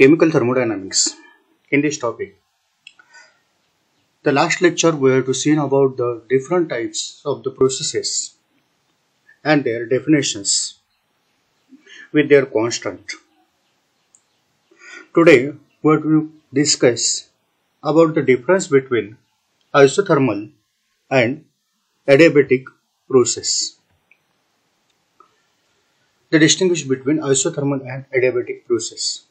chemical thermodynamics. In this topic, the last lecture we have to see about the different types of the processes and their definitions with their constant. Today we discuss about the difference between isothermal and adiabatic process. The distinguish between isothermal and adiabatic process.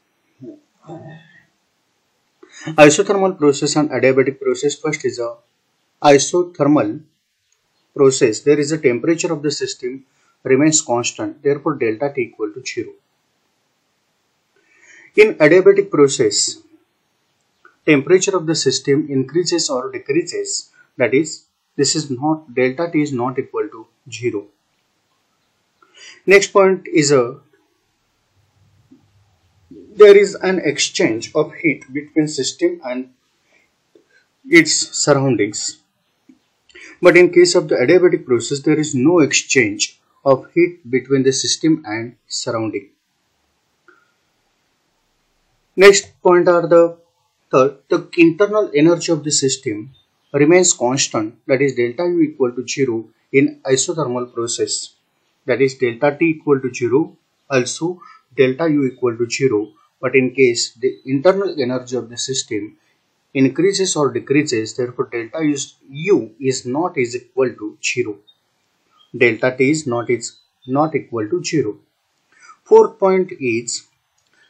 Isothermal process and adiabatic process first is a isothermal process. There is a temperature of the system remains constant. Therefore, delta T equal to 0. In adiabatic process, temperature of the system increases or decreases. That is, this is not delta T is not equal to 0. Next point is a there is an exchange of heat between system and its surroundings. But in case of the adiabatic process, there is no exchange of heat between the system and surrounding. Next point are the third, the internal energy of the system remains constant that is delta U equal to 0 in isothermal process that is delta T equal to 0 also delta U equal to 0 but in case the internal energy of the system increases or decreases therefore delta U is not is equal to 0 delta T is not is not equal to 0 fourth point is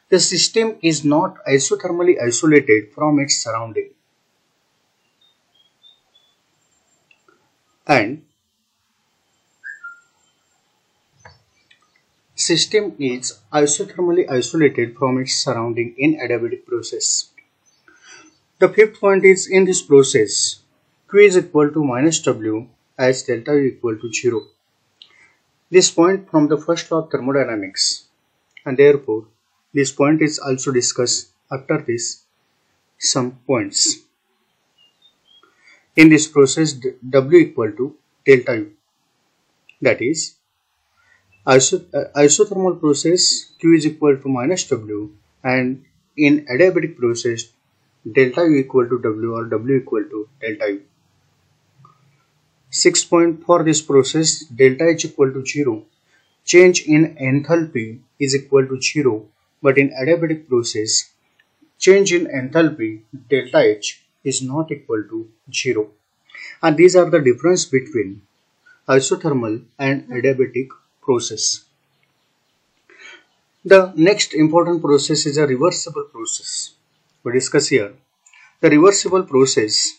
the system is not isothermally isolated from its surrounding. And system is isothermally isolated from its surrounding in adiabatic process. The fifth point is in this process Q is equal to minus W as delta U equal to 0. This point from the first law of thermodynamics and therefore this point is also discussed after this some points. In this process W equal to delta U that is Uh, isothermal process Q is equal to minus W and in adiabatic process delta U equal to W or W equal to delta U. Sixth point for this process delta H equal to 0 change in enthalpy is equal to 0 but in adiabatic process change in enthalpy delta H is not equal to 0 and these are the difference between isothermal and adiabatic process. The next important process is a reversible process. We discuss here the reversible process.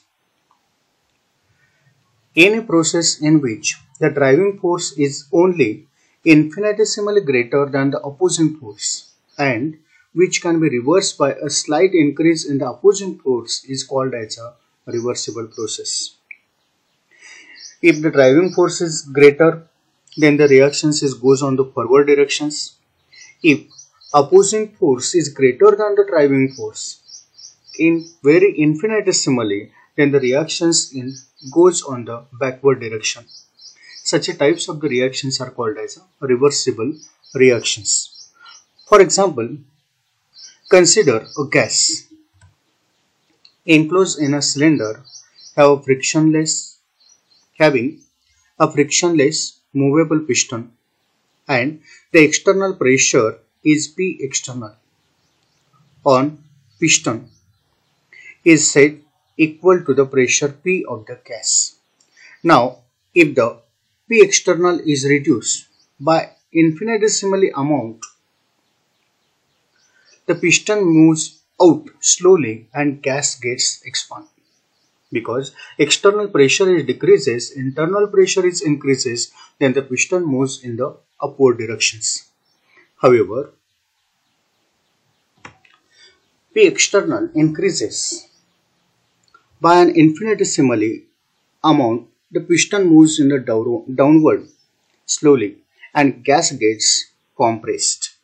Any process in which the driving force is only infinitesimally greater than the opposing force and which can be reversed by a slight increase in the opposing force is called as a reversible process. If the driving force is greater then the reactions is goes on the forward directions. If opposing force is greater than the driving force in very infinitesimally then the reactions in goes on the backward direction. Such types of the reactions are called as reversible reactions. For example, consider a gas enclosed in a cylinder have a frictionless having a frictionless movable piston and the external pressure is P external on piston is set equal to the pressure P of the gas. Now if the P external is reduced by infinitesimally amount the piston moves out slowly and gas gets expanded because external pressure is decreases, internal pressure is increases, then the piston moves in the upward directions. However, P external increases by an infinitesimally amount, the piston moves in the downward slowly and gas gets compressed.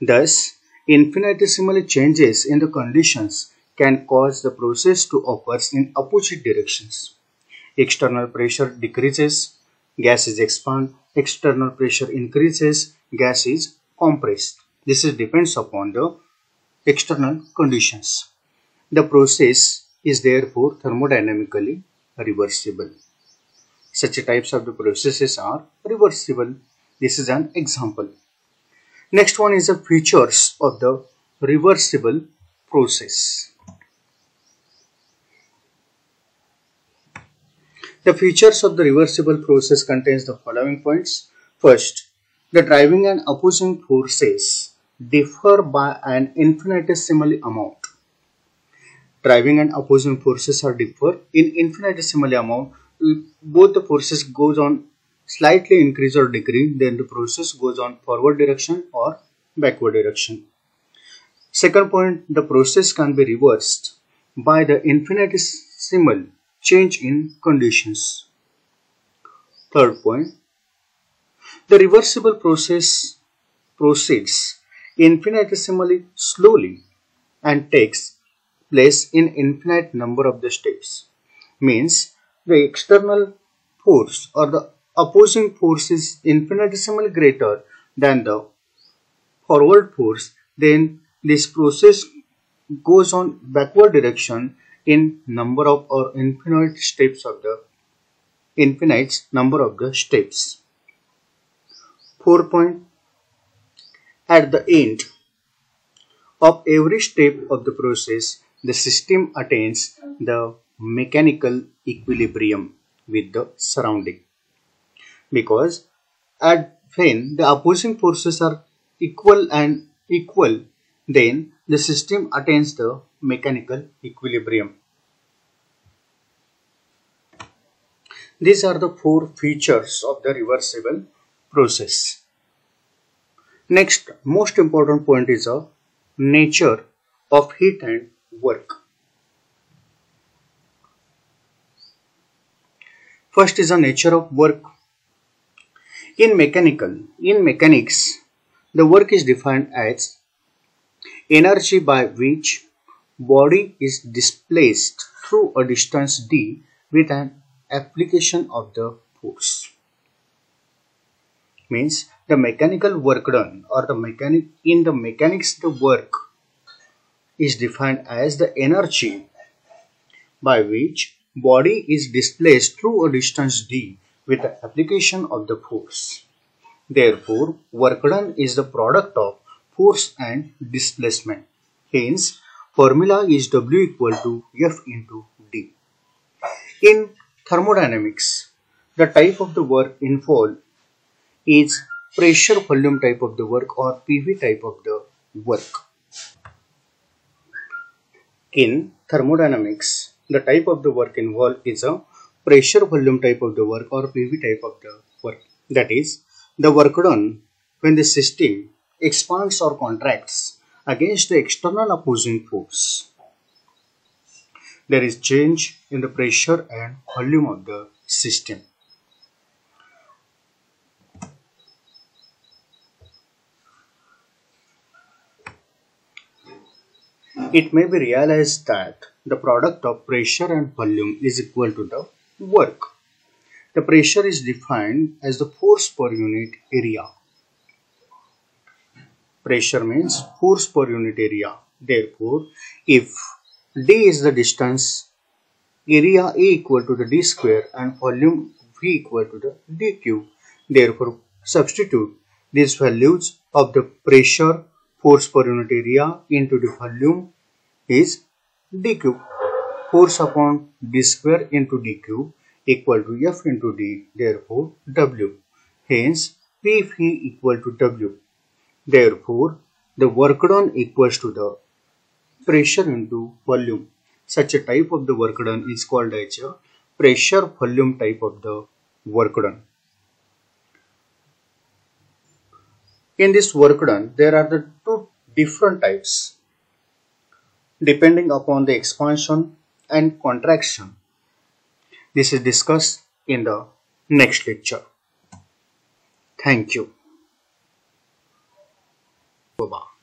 Thus, infinitesimally changes in the conditions can cause the process to occur in opposite directions. External pressure decreases, gases expand, external pressure increases, gas is compressed. This is depends upon the external conditions. The process is therefore thermodynamically reversible. Such types of the processes are reversible. This is an example. Next one is the features of the reversible process. The features of the reversible process contains the following points. First, the driving and opposing forces differ by an infinitesimal amount. Driving and opposing forces are differ in infinitesimal amount. Both the forces goes on slightly increase or decrease, then the process goes on forward direction or backward direction. Second point, the process can be reversed by the infinitesimal change in conditions. Third point, the reversible process proceeds infinitesimally slowly and takes place in infinite number of the steps. Means the external force or the opposing force is infinitesimally greater than the forward force then this process goes on backward direction in number of or infinite steps of the infinite number of the steps. 4 point at the end of every step of the process the system attains the mechanical equilibrium with the surrounding because at when the opposing forces are equal and equal then the system attains the mechanical equilibrium. These are the four features of the reversible process. Next, most important point is the nature of heat and work. First is the nature of work. In mechanical, in mechanics, the work is defined as energy by which body is displaced through a distance d with an application of the force. Means the mechanical work done or the mechanic in the mechanics the work is defined as the energy by which body is displaced through a distance d with the application of the force. Therefore, work done is the product of force and displacement. Hence, formula is W equal to F into D. In thermodynamics, the type of the work involved is pressure volume type of the work or PV type of the work. In thermodynamics, the type of the work involved is a pressure volume type of the work or PV type of the work. That is, the work done when the system expands or contracts against the external opposing force. There is change in the pressure and volume of the system. It may be realized that the product of pressure and volume is equal to the work. The pressure is defined as the force per unit area pressure means force per unit area. Therefore, if d is the distance, area A equal to the d square and volume V equal to the d cube. Therefore, substitute these values of the pressure force per unit area into the volume is d cube. Force upon d square into d cube equal to F into d. Therefore, W. Hence, PV equal to W. Therefore, the work done equals to the pressure into volume. Such a type of the work done is called as a pressure volume type of the work done. In this work done, there are the two different types depending upon the expansion and contraction. This is discussed in the next lecture. Thank you. 会吧